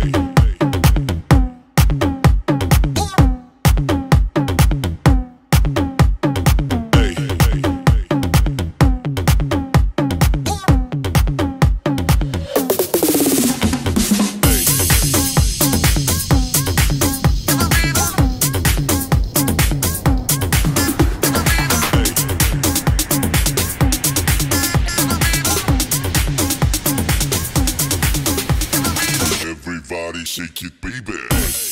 Hey. shake it, baby.